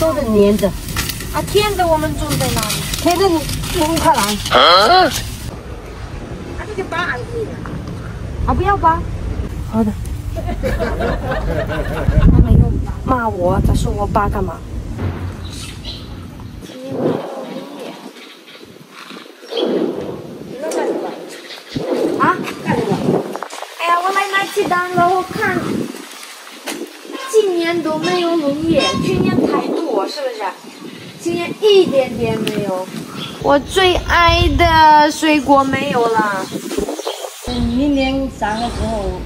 都是粘着。啊，甜的我们种在哪里？甜的你五块来。啊，啊，不要拔。好的。他没有骂我，他说我拔干嘛？啊？干什么？哎呀，我来拿鸡蛋了，我看今年都没有农业，去年太多，是不是？今年一点点没有。我最爱的水果没有了。嗯，明年长的时候，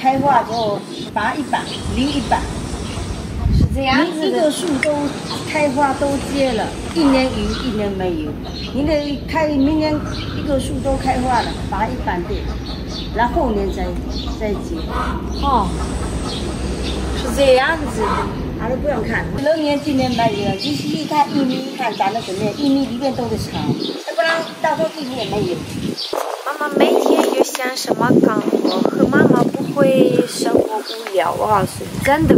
开花之后拔一把，留一把。是这样子一个树都开花都结了，一年有，一年没有。你得开明年一个树都开花了，拔一半对，然后后年再再结。哦，是这样子。他都不用看，老年今年没有，你细看玉米，看长得怎么样？玉米里面都是草，要不然到时候玉米也没有。妈妈每天又想什么干活，和妈妈不会生活无聊啊，是真的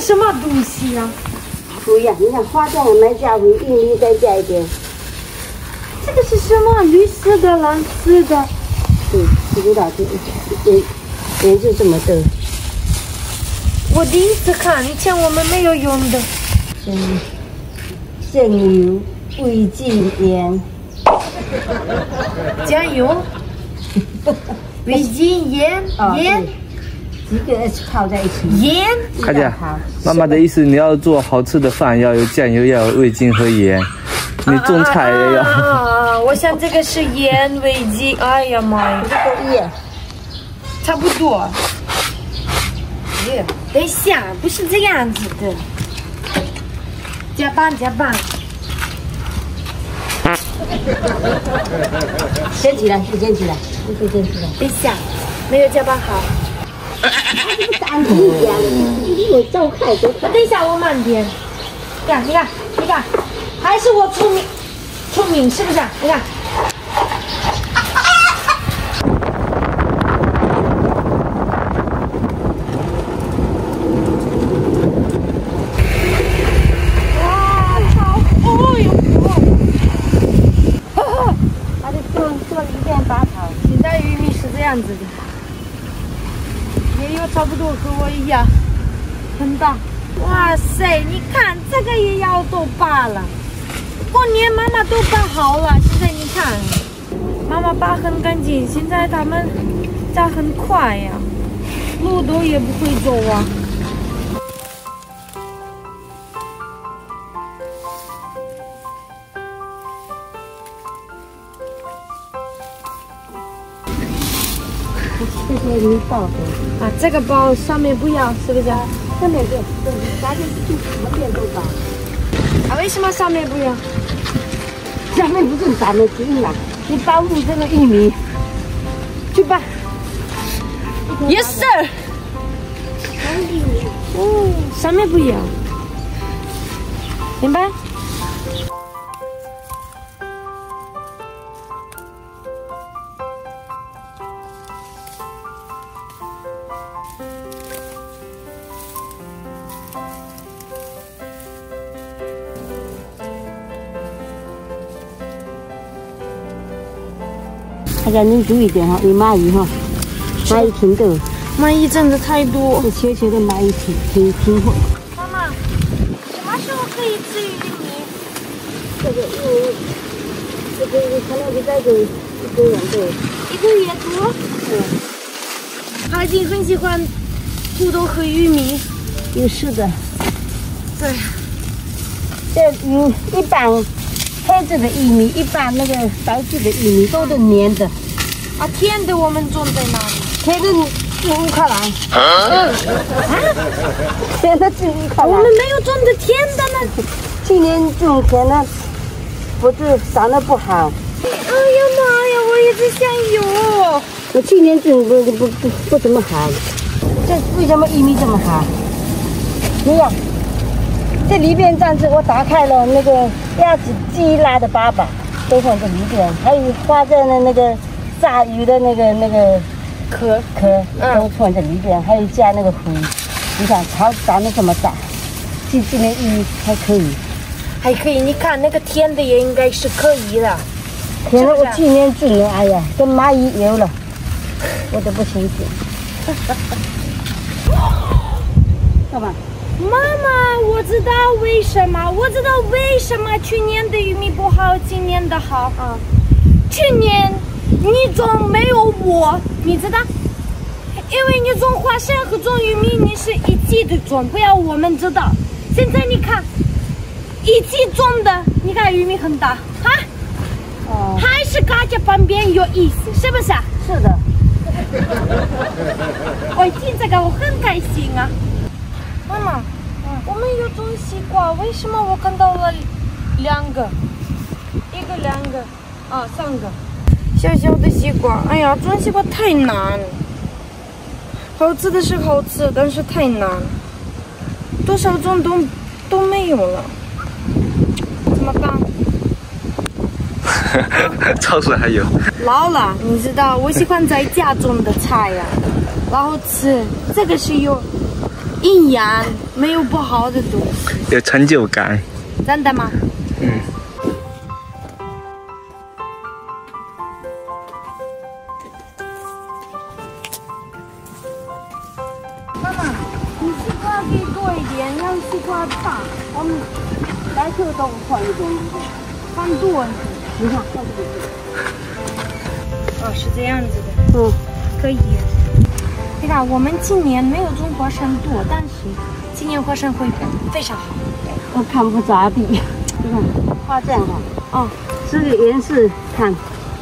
什么东西呀、不一样，你看花椒我们加回，玉米再加一点。这个是什么？绿色的、蓝色的。对，不知道这颜颜色这么多。我第一次看，以前我们没有用的。嗯，酱油、味精、盐。酱油、味精、盐、哦盐、对几个泡在一起。盐。看见好，妈妈的意思，你要做好吃的饭，要有酱油，要有味精和盐。你种菜也啊要。啊！我想这个是盐、味精。哎呀妈呀，这个盐，差不多。耶，等一下，不是这样子的。加班加班，捡起来，你掀起来，你可以掀起来。等一下，没有加班好。干净一点，你我照看都等一下，我慢点。你看，你看，你看，还是我聪明，聪明是不是？你看。哇，好，哦哟，哦，他就做做一遍拔草。现在玉米是这样子的，差不多和我一样很大。哇塞，你看这个也要都拔了，过年妈妈都扒好了，现在你看，妈妈扒很干净，现在他们摘很快呀，路都也不会走啊。这些你抱着，啊，这个包上面不要，是不是？上面就就咱就就什么面都拔，啊，为什么上面不要？下面不是咱们金了，你保护这个玉米，去吧。Yes sir。哦，上面不要，明白？大家你注意点哈，有蚂蚁哈，蚂蚁挺多，蚂蚁真的太多。这球球的蚂蚁挺挺挺多。妈妈，什么时候可以吃玉米？这个因为这个可能就在这一个人对，一个月多。嗯，他已经很喜欢土豆和玉米。有是的，对，这有一半黑色的玉米，一半那个白色的玉米都是粘的，啊，甜的我们种在哪里？甜的就五块来，嗯，甜的就一块我们。没有种的甜的呢。去年种田呢不是长得不好，哎呀妈呀，我一直想有。我去年种不不不不怎么好，这为什么玉米这么好？你看，这里边这样子，我打开了那个鸭子鸡拉的粑粑，都放在里边，还有花在那那个炸鱼的那个那个壳壳都放在里边，还有加那个糊。你看炒长得这么大，这这边玉米还可以。还可以，你看那个甜的也应该是可以的。可能我去年种的，哎呀，跟蚂蚁有了，我都不清楚。干嘛？妈妈，我知道为什么，我知道为什么去年的玉米不好，今年的好。啊，去年你种没有我，你知道？因为你种花生和种玉米，你是一起的种，不要我们知道。现在你看，一起种的，你看玉米很大，哈？哦，还是嘎在旁边有意思，是不是啊？是的。我听这个我很开心啊。妈妈，我们有种西瓜，为什么我看到了两个？一个、两个，啊，三个，小小的西瓜。哎呀，种西瓜太难。好吃的是好吃，但是太难，多少种都都没有了，怎么办？超市还有。老了，你知道，我喜欢在家种的菜呀、然后吃，这个是有营养，没有不好的东西，有成就感。真的吗？嗯。大，我们来这都换一种，放多。你看，这个哦，是这样子的，嗯，可以。你看，我们今年没有种花生多，但是今年花生会非常好。我看不咋地。你看花这样好，哦，这个颜色看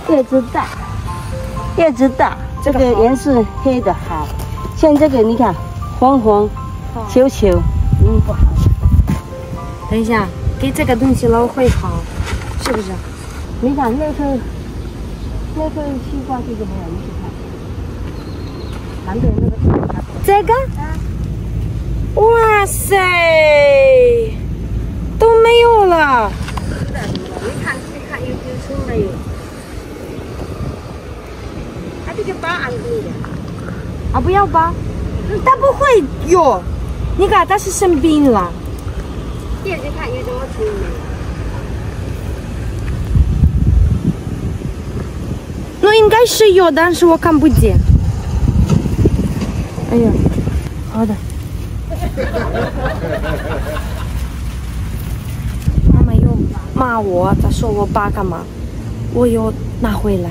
叶子大，叶子大，这个颜色黑的好，像这个你看黄黄好球球，嗯不好。等一下，给这个东西捞会好，是不是？你看那个那个西瓜这个没有，你去看，旁边那个这个？哇塞，都没有了。你看你看有有出没有？它这个把按住的。啊，不要包，他不会有。你看，他是生病了。那应该是有，但是我看不见。哎呀，好的。妈妈又骂我，她说我爸干嘛？我又拿回来。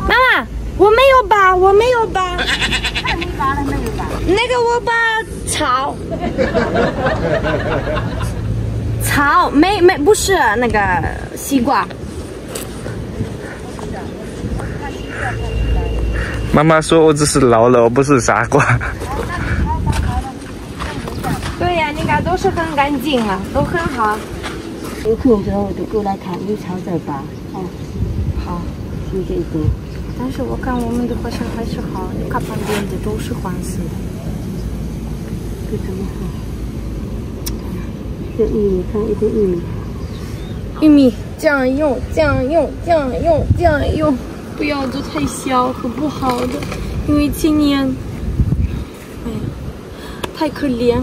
妈妈，我没有拔，我没有拔，看你拔了没有拔？那个我拔草，草没没不是那个西瓜。妈妈说我只是老了，我不是傻瓜。对呀、你看都是很干净啊，都很好。有空之后就过来看，有草再拔。哦，好，谢谢你。但是我看我们的花生还是好，你看旁边的都是黄色的。这怎么好？这玉米看一根玉米，玉米这样用，这样用，这样用，这样用，不要做太小和不好的，因为今年，哎呀，太可怜，